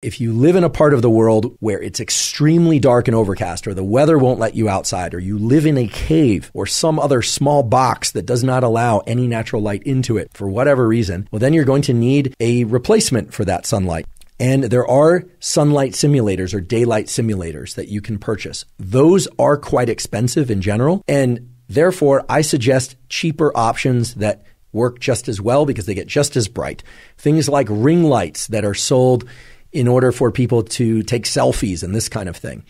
If you live in a part of the world where it's extremely dark and overcast, or the weather won't let you outside, or you live in a cave or some other small box that does not allow any natural light into it for whatever reason, well, then you're going to need a replacement for that sunlight. And there are sunlight simulators or daylight simulators that you can purchase. Those are quite expensive in general. And therefore, I suggest cheaper options that work just as well because they get just as bright. Things like ring lights that are sold in order for people to take selfies and this kind of thing.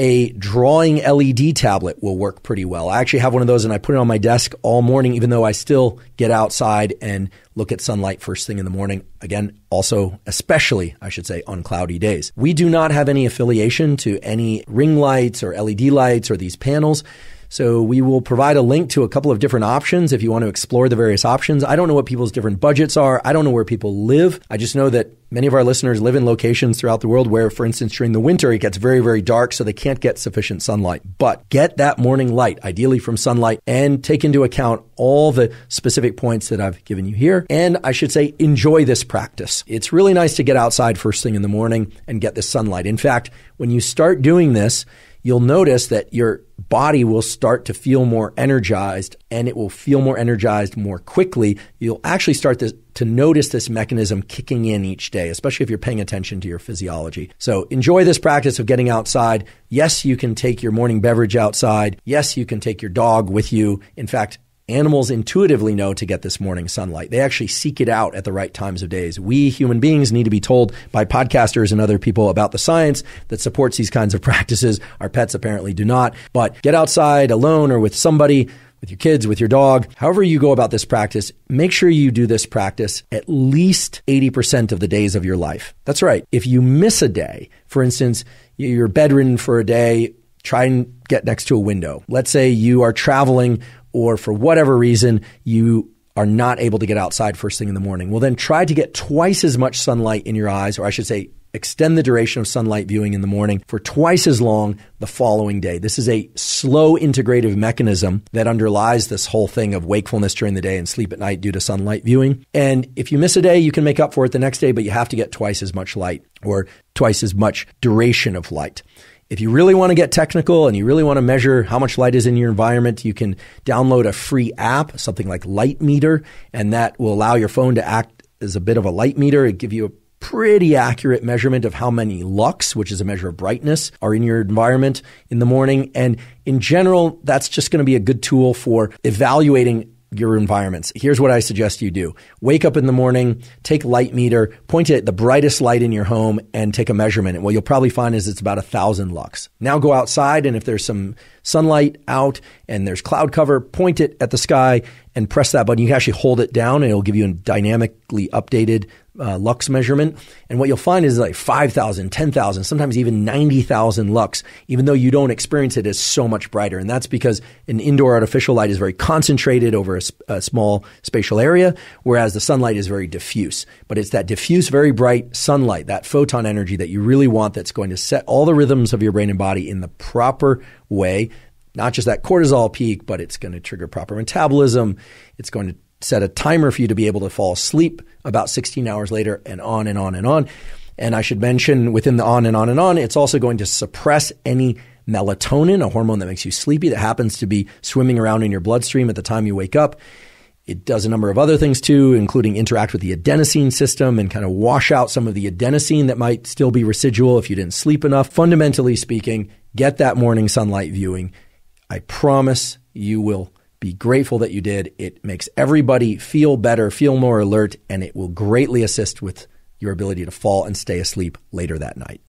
A drawing LED tablet will work pretty well. I actually have one of those and I put it on my desk all morning, even though I still get outside and look at sunlight first thing in the morning. Again, also, especially, I should say, on cloudy days. We do not have any affiliation to any ring lights or LED lights or these panels. So we will provide a link to a couple of different options if you want to explore the various options. I don't know what people's different budgets are. I don't know where people live. I just know that many of our listeners live in locations throughout the world where, for instance, during the winter, it gets very, very dark, so they can't get sufficient sunlight. But get that morning light, ideally from sunlight, and take into account all the specific points that I've given you here. And I should say, enjoy this practice. It's really nice to get outside first thing in the morning and get the sunlight. In fact, when you start doing this, you'll notice that your body will start to feel more energized and it will feel more energized more quickly. You'll actually start to, to notice this mechanism kicking in each day, especially if you're paying attention to your physiology. So enjoy this practice of getting outside. Yes, you can take your morning beverage outside. Yes, you can take your dog with you. In fact, Animals intuitively know to get this morning sunlight. They actually seek it out at the right times of days. We human beings need to be told by podcasters and other people about the science that supports these kinds of practices. Our pets apparently do not. But get outside alone or with somebody with your kids, with your dog, however you go about this practice, make sure you do this practice at least 80% of the days of your life. That's right. If you miss a day, for instance, you're bedridden for a day, try and get next to a window. Let's say you are traveling or for whatever reason you are not able to get outside first thing in the morning. Well, then try to get twice as much sunlight in your eyes, or I should say, extend the duration of sunlight viewing in the morning for twice as long the following day. This is a slow integrative mechanism that underlies this whole thing of wakefulness during the day and sleep at night due to sunlight viewing. And if you miss a day, you can make up for it the next day, but you have to get twice as much light or twice as much duration of light. If you really want to get technical and you really want to measure how much light is in your environment, you can download a free app, something like Light Meter, and that will allow your phone to act as a bit of a light meter. It give you a pretty accurate measurement of how many lux, which is a measure of brightness, are in your environment in the morning. And in general, that's just going to be a good tool for evaluating your environments. Here's what I suggest you do. Wake up in the morning, take light meter, point it at the brightest light in your home and take a measurement. And what you'll probably find is it's about a thousand lux. Now go outside and if there's some sunlight out and there's cloud cover, point it at the sky and press that button. You can actually hold it down and it'll give you a dynamically updated uh, lux measurement. And what you'll find is like 5,000, 10,000, sometimes even 90,000 lux, even though you don't experience it as so much brighter. And that's because an indoor artificial light is very concentrated over a, a small spatial area, whereas the sunlight is very diffuse. But it's that diffuse, very bright sunlight, that photon energy that you really want that's going to set all the rhythms of your brain and body in the proper way not just that cortisol peak, but it's going to trigger proper metabolism. It's going to set a timer for you to be able to fall asleep about 16 hours later and on and on and on. And I should mention within the on and on and on, it's also going to suppress any melatonin, a hormone that makes you sleepy that happens to be swimming around in your bloodstream at the time you wake up. It does a number of other things too, including interact with the adenosine system and kind of wash out some of the adenosine that might still be residual if you didn't sleep enough. Fundamentally speaking, get that morning sunlight viewing. I promise you will be grateful that you did. It makes everybody feel better, feel more alert, and it will greatly assist with your ability to fall and stay asleep later that night.